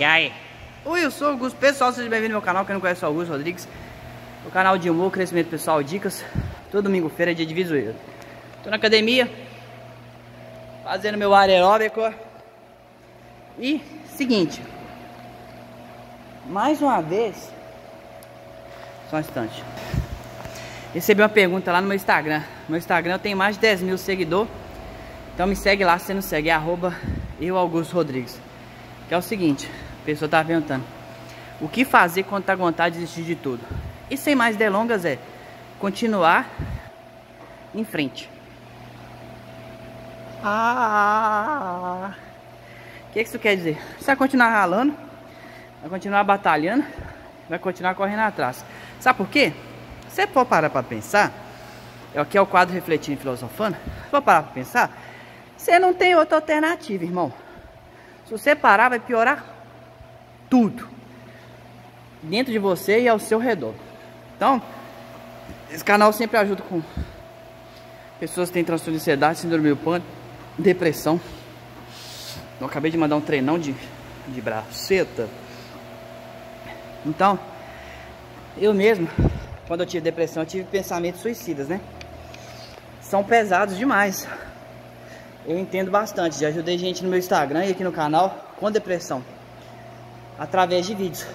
E aí? Oi, eu sou o Augusto. Pessoal, seja bem-vindo ao meu canal. Quem não conhece é o Augusto Rodrigues. O canal de humor, crescimento pessoal, dicas. Todo domingo-feira dia de visueiro. Tô na academia. Fazendo meu aeróbico. E, seguinte. Mais uma vez. Só um instante. Recebi uma pergunta lá no meu Instagram. No meu Instagram eu tenho mais de 10 mil seguidores. Então me segue lá se não segue. É arroba eu, Augusto Rodrigues. Que é o seguinte. A pessoa tá perguntando. O que fazer quando tá com vontade de desistir de tudo? E sem mais delongas é continuar em frente. Ah! O que, que isso quer dizer? Você vai continuar ralando, vai continuar batalhando, vai continuar correndo atrás. Sabe por quê? Se você for parar para pensar, aqui é o quadro refletindo e filosofando, se for parar para pensar, você não tem outra alternativa, irmão. Se você parar, vai piorar tudo dentro de você e ao seu redor. Então, esse canal sempre ajuda com pessoas que têm transtorno de ansiedade, síndrome do pânico, depressão. Eu acabei de mandar um treinão de, de braceta. Então, eu mesmo, quando eu tive depressão, eu tive pensamentos suicidas, né? São pesados demais. Eu entendo bastante. Já ajudei gente no meu Instagram e aqui no canal com depressão. Através de vídeos.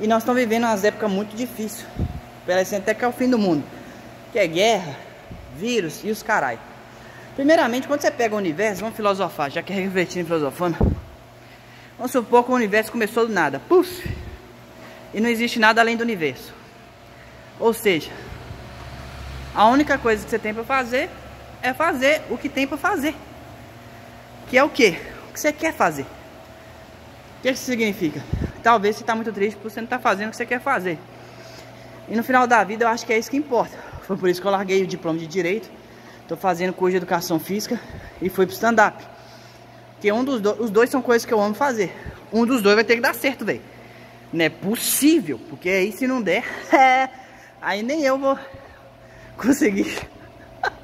E nós estamos vivendo umas épocas muito difíceis. Parecendo até que é o fim do mundo. Que é guerra, vírus e os carai. Primeiramente, quando você pega o universo, vamos filosofar, já que é refletindo filosofando. Vamos supor que o universo começou do nada. Puf! E não existe nada além do universo. Ou seja, a única coisa que você tem para fazer é fazer o que tem para fazer. Que é o que? O que você quer fazer. O que isso significa? Talvez você está muito triste por você não estar tá fazendo o que você quer fazer. E no final da vida eu acho que é isso que importa. Foi por isso que eu larguei o diploma de Direito. Estou fazendo curso de Educação Física e fui pro stand-up. Que um dos do... os dois são coisas que eu amo fazer. Um dos dois vai ter que dar certo, velho. Não é possível, porque aí se não der, aí nem eu vou conseguir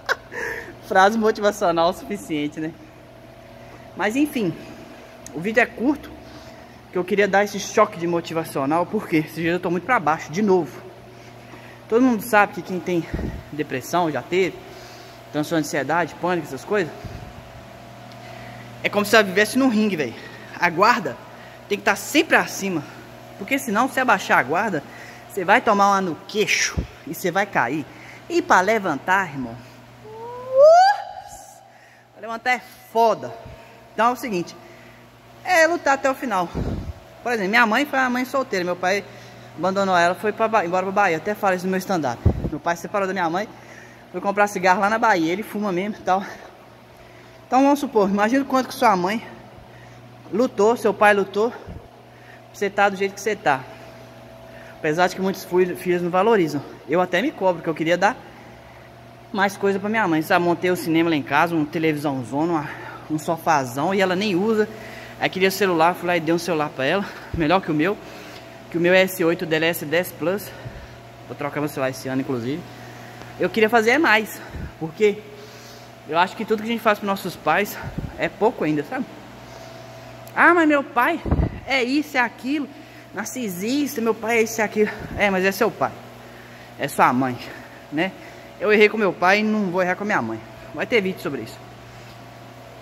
frase motivacional o suficiente, né? Mas enfim, o vídeo é curto, que eu queria dar esse choque de motivacional, porque esse dia eu tô muito pra baixo, de novo. Todo mundo sabe que quem tem depressão, já teve, transtorno de ansiedade, pânico, essas coisas, é como se ela vivesse num ringue, velho. A guarda tem que estar tá sempre acima, porque senão, se abaixar a guarda, você vai tomar uma no queixo e você vai cair. E para levantar, irmão, levantar é foda. Então é o seguinte, é lutar até o final. Por exemplo, minha mãe foi uma mãe solteira, meu pai abandonou ela, foi pra, embora pra Bahia. Até falo isso no meu stand-up. Meu pai separou da minha mãe, foi comprar cigarro lá na Bahia. Ele fuma mesmo e tal. Então vamos supor, imagina o quanto que sua mãe lutou, seu pai lutou, você tá do jeito que você tá. Apesar de que muitos filhos não valorizam. Eu até me cobro, que eu queria dar mais coisa pra minha mãe. Sabe, montei o cinema lá em casa, uma televisãozona, um sofazão e ela nem usa. Aí queria celular, fui lá e dei um celular pra ela, melhor que o meu. Que o meu é S8, o dela é S10 Plus. Vou trocar meu celular esse ano, inclusive. Eu queria fazer mais, porque eu acho que tudo que a gente faz para nossos pais é pouco ainda, sabe? Ah, mas meu pai é isso, é aquilo, narcisista, meu pai é isso, é aquilo. É, mas é seu pai, é sua mãe, né? Eu errei com meu pai e não vou errar com minha mãe. Vai ter vídeo sobre isso.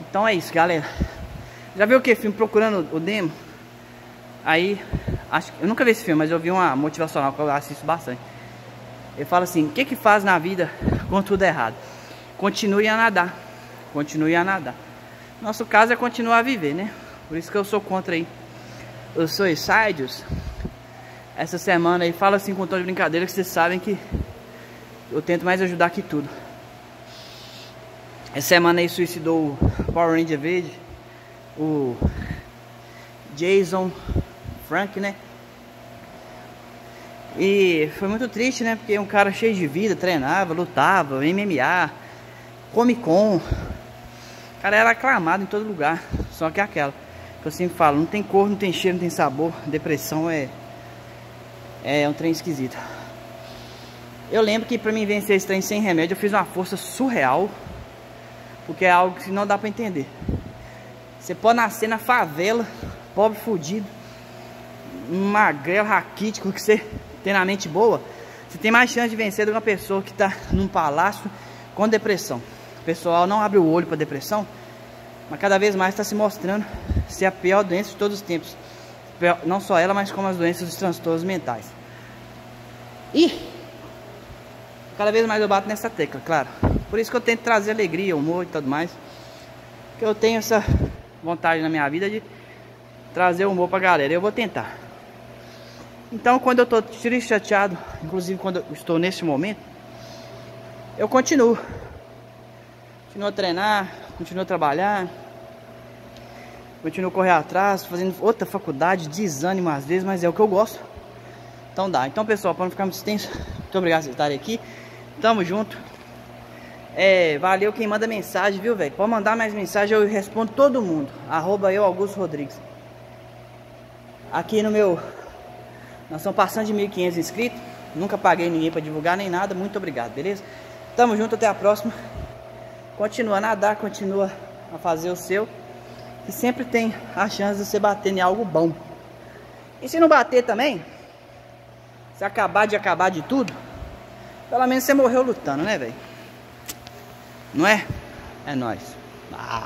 Então é isso, galera. Já viu o que? Filme Procurando o Demo? Aí, acho, eu nunca vi esse filme, mas eu vi uma motivacional que eu assisto bastante. Ele fala assim, o que que faz na vida quando tudo é errado? Continue a nadar. Continue a nadar. Nosso caso é continuar a viver, né? Por isso que eu sou contra aí os suicídios. Essa semana aí, fala assim com tom de brincadeira que vocês sabem que eu tento mais ajudar que tudo. Essa semana aí suicidou o Power Ranger Verde, o Jason Frank, né? E foi muito triste, né? Porque um cara cheio de vida, treinava, lutava, MMA, Comic Con. O cara era aclamado em todo lugar. Só que é aquela que eu sempre falo, não tem cor, não tem cheiro, não tem sabor. Depressão é é um trem esquisito. Eu lembro que pra mim vencer esse trem sem remédio, eu fiz uma força surreal. Porque é algo que não dá pra entender. Você pode nascer na favela, pobre fudido, magrelo raquítico que você tem na mente boa, você tem mais chance de vencer do que uma pessoa que está num palácio com depressão. O pessoal não abre o olho para depressão, mas cada vez mais está se mostrando ser a pior doença de todos os tempos. Não só ela, mas como as doenças dos transtornos mentais. E cada vez mais eu bato nessa tecla, claro. Por isso que eu tento trazer alegria, humor e tudo mais. Que eu tenho essa vontade na minha vida de trazer humor pra galera. Eu vou tentar. Então, quando eu tô triste, chateado, inclusive quando eu estou nesse momento, eu continuo. Continuo a treinar, continuo a trabalhar, continuo a correr atrás, fazendo outra faculdade, desânimo às vezes, mas é o que eu gosto. Então dá. Então, pessoal, para não ficar muito extenso, muito obrigado por estarem aqui. Tamo junto. É, valeu quem manda mensagem, viu, velho? Pode mandar mais mensagem, eu respondo todo mundo. Arroba eu, Augusto Rodrigues. Aqui no meu... Nós estamos passando de 1.500 inscritos. Nunca paguei ninguém para divulgar nem nada. Muito obrigado, beleza? Tamo junto, até a próxima. Continua a nadar, continua a fazer o seu. E sempre tem a chance de você bater em algo bom. E se não bater também, se acabar de acabar de tudo, pelo menos você morreu lutando, né, velho? Não é? É nóis. Ah.